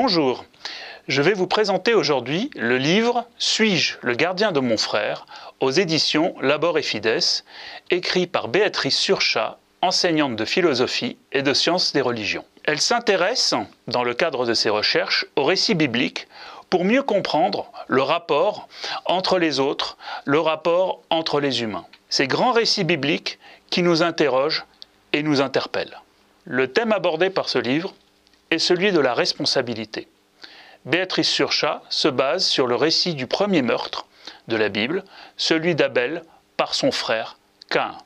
Bonjour, je vais vous présenter aujourd'hui le livre Suis-je le gardien de mon frère aux éditions Labor et Fides, écrit par Béatrice Surchat, enseignante de philosophie et de sciences des religions. Elle s'intéresse, dans le cadre de ses recherches, au récit biblique pour mieux comprendre le rapport entre les autres, le rapport entre les humains. Ces grands récits bibliques qui nous interrogent et nous interpellent. Le thème abordé par ce livre est celui de la responsabilité. Béatrice Surchat se base sur le récit du premier meurtre de la Bible, celui d'Abel par son frère Caïn,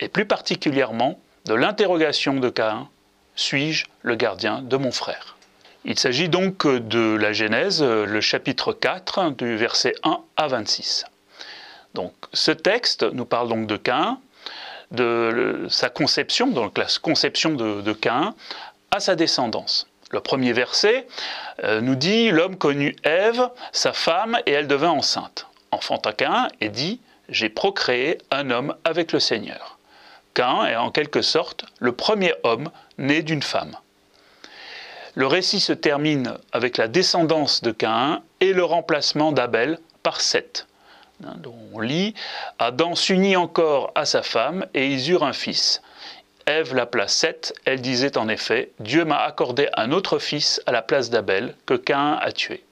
et plus particulièrement de l'interrogation de Caïn Suis-je le gardien de mon frère? Il s'agit donc de la Genèse, le chapitre 4, du verset 1 à 26. Donc, ce texte nous parle donc de Caïn, de sa conception, donc la conception de, de Caïn, sa descendance. Le premier verset euh, nous dit L'homme connut Ève, sa femme, et elle devint enceinte. Enfanta Cain et dit J'ai procréé un homme avec le Seigneur. Cain est en quelque sorte le premier homme né d'une femme. Le récit se termine avec la descendance de Cain et le remplacement d'Abel par Seth. Hein, on lit Adam s'unit encore à sa femme et ils eurent un fils. Ève l'appela Seth, elle disait en effet Dieu m'a accordé un autre fils à la place d'Abel que Caïn a tué.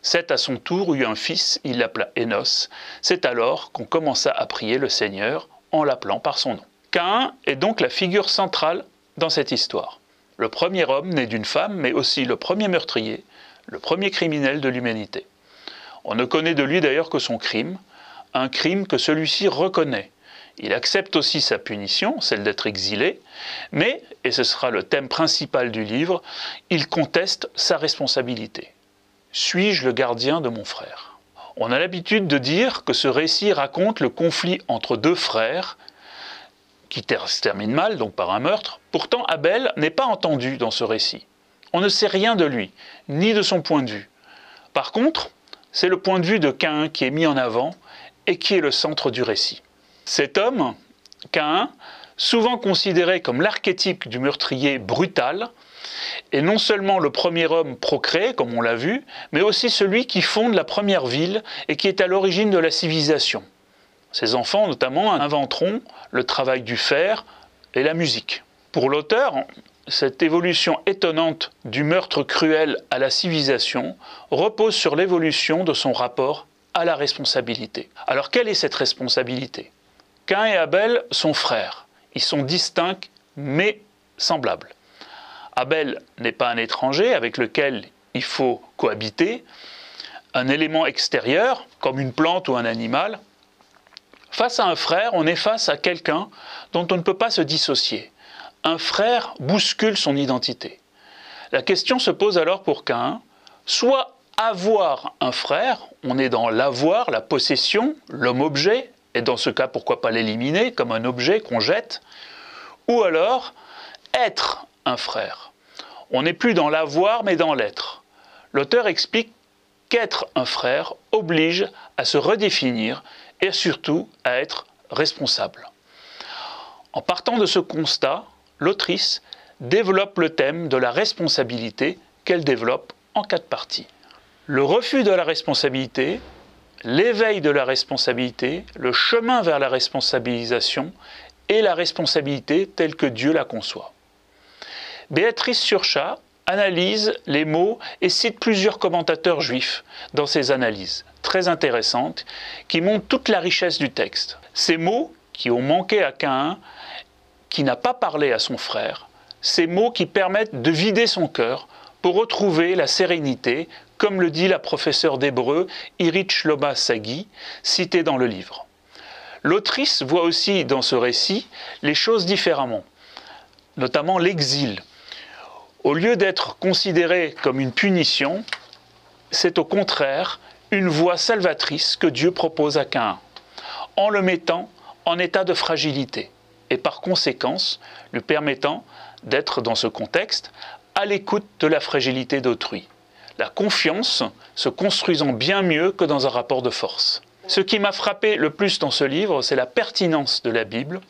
Seth à son tour eut un fils, il l'appela Enos. C'est alors qu'on commença à prier le Seigneur en l'appelant par son nom. Caïn est donc la figure centrale dans cette histoire. Le premier homme né d'une femme, mais aussi le premier meurtrier, le premier criminel de l'humanité. On ne connaît de lui d'ailleurs que son crime, un crime que celui-ci reconnaît il accepte aussi sa punition, celle d'être exilé, mais, et ce sera le thème principal du livre, il conteste sa responsabilité. Suis-je le gardien de mon frère? On a l'habitude de dire que ce récit raconte le conflit entre deux frères, qui se termine mal, donc par un meurtre. Pourtant, Abel n'est pas entendu dans ce récit. On ne sait rien de lui, ni de son point de vue. Par contre, c'est le point de vue de Cain qui est mis en avant et qui est le centre du récit. Cet homme, Caïn, souvent considéré comme l'archétype du meurtrier brutal, est non seulement le premier homme procréé, comme on l'a vu, mais aussi celui qui fonde la première ville et qui est à l'origine de la civilisation. Ses enfants, notamment, inventeront le travail du fer et la musique. Pour l'auteur, cette évolution étonnante du meurtre cruel à la civilisation repose sur l'évolution de son rapport à la responsabilité. Alors quelle est cette responsabilité? Cain et Abel sont frères. Ils sont distincts mais semblables. Abel n'est pas un étranger avec lequel il faut cohabiter, un élément extérieur, comme une plante ou un animal. Face à un frère, on est face à quelqu'un dont on ne peut pas se dissocier. Un frère bouscule son identité. La question se pose alors pour Cain, soit avoir un frère, on est dans l'avoir, la possession, l'homme-objet, et dans ce cas, pourquoi pas l'éliminer comme un objet qu'on jette Ou alors, être un frère. On n'est plus dans l'avoir, mais dans l'être. L'auteur explique qu'être un frère oblige à se redéfinir et surtout à être responsable. En partant de ce constat, l'autrice développe le thème de la responsabilité qu'elle développe en quatre parties. Le refus de la responsabilité, l'éveil de la responsabilité, le chemin vers la responsabilisation et la responsabilité telle que Dieu la conçoit. Béatrice Surchat analyse les mots et cite plusieurs commentateurs juifs dans ses analyses, très intéressantes, qui montrent toute la richesse du texte. Ces mots qui ont manqué à Caïn, qui n'a pas parlé à son frère, ces mots qui permettent de vider son cœur pour retrouver la sérénité, comme le dit la professeure d'hébreu Irit Shloba Sagi, citée dans le livre. L'autrice voit aussi dans ce récit les choses différemment, notamment l'exil. Au lieu d'être considéré comme une punition, c'est au contraire une voie salvatrice que Dieu propose à Cain, en le mettant en état de fragilité et par conséquence lui permettant d'être dans ce contexte à l'écoute de la fragilité d'autrui la confiance se construisant bien mieux que dans un rapport de force. Ce qui m'a frappé le plus dans ce livre, c'est la pertinence de la Bible,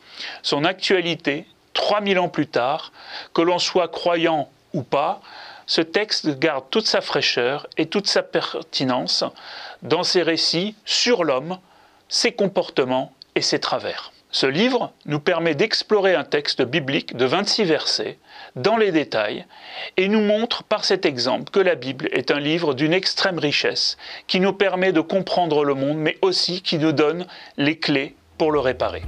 son actualité, 3000 ans plus tard, que l'on soit croyant ou pas, ce texte garde toute sa fraîcheur et toute sa pertinence dans ses récits sur l'homme, ses comportements et ses travers. Ce livre nous permet d'explorer un texte biblique de 26 versets dans les détails et nous montre par cet exemple que la Bible est un livre d'une extrême richesse qui nous permet de comprendre le monde mais aussi qui nous donne les clés pour le réparer.